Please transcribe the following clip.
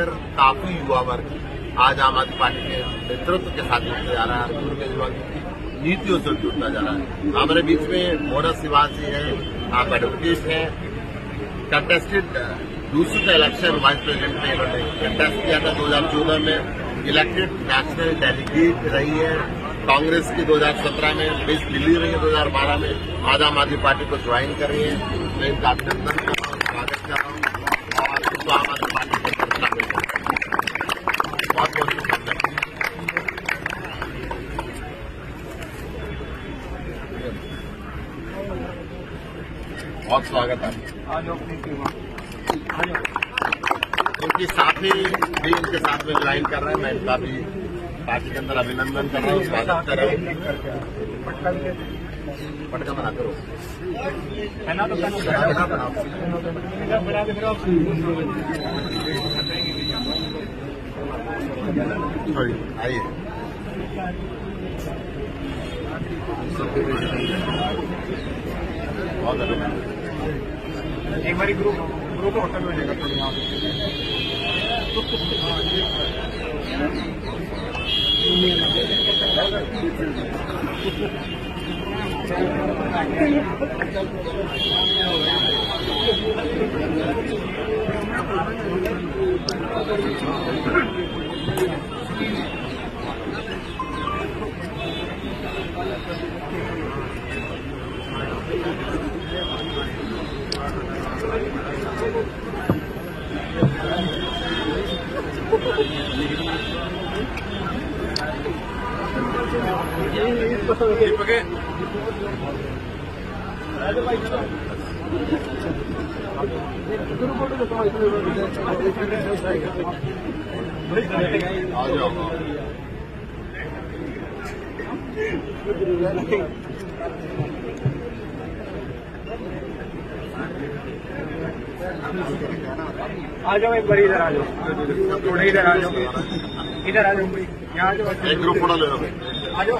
खासकर काफ़ी युवा वर्ग आज आम आदमी पार्टी के नेतृत्व के साथ जुड़ते जा रहा है केजरीवाल की नीतियों से जुड़ता जा रहा है। हमारे बीच में मोनस सिवासी है, आप एडवोकेट हैं कंटेस्टेड दूसरे इलेक्शन वाइस प्रेसिडेंट में इन्होंने कंटेस्ट किया था 2014 में। इलेक्टेड नेशनल डेलीगेट रही है, कांग्रेस की 2017 में मिस दिल्ली रही है 2012 में। आज आम आदमी पार्टी को ज्वाइन कर रही है। मैं इनका अभिनंदन कर रहा हूँ, स्वागत कर रहा हूँ, और आम आदमी पार्टी के तरफ़ शामिल करूँ बहुत बहुत शुभकामनाएँ बहुत स्वागत है। उनकी साथी भी इनके साथ में ज्वाइन कर रहे हैं, मैं इनका भी पार्टी के अंदर अभिनंदन कर रहा हूँ, स्वागत कर पटका बना करो। आइए। बहुत अभिनंदन एक बार ग्रुप ग्रुप होटल में जाएगा थोड़ी यहाँ दीपक आ जाओ आ जाओ एक बार इधर आ जाओ। थोड़े इधर आ जाओ। इधर आ जाओ। यहाँ आ जाओ एक ग्रुप फ़ोटो ले लो। आ जाओ।